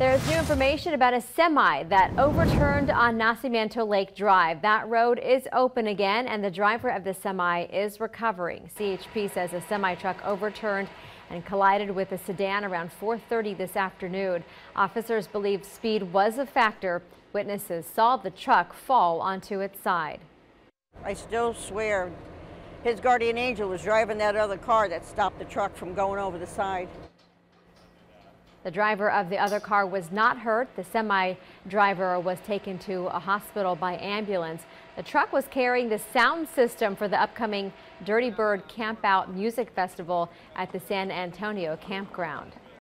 There's new information about a semi that overturned on Nacimiento Lake Drive. That road is open again and the driver of the semi is recovering. CHP says a semi truck overturned and collided with a sedan around 4.30 this afternoon. Officers believe speed was a factor. Witnesses saw the truck fall onto its side. I still swear his guardian angel was driving that other car that stopped the truck from going over the side. The driver of the other car was not hurt. The semi driver was taken to a hospital by ambulance. The truck was carrying the sound system for the upcoming Dirtybird Campout Music Festival at the San Antonio campground.